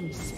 Killing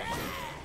Attack!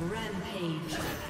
Rampage.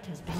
Turret has been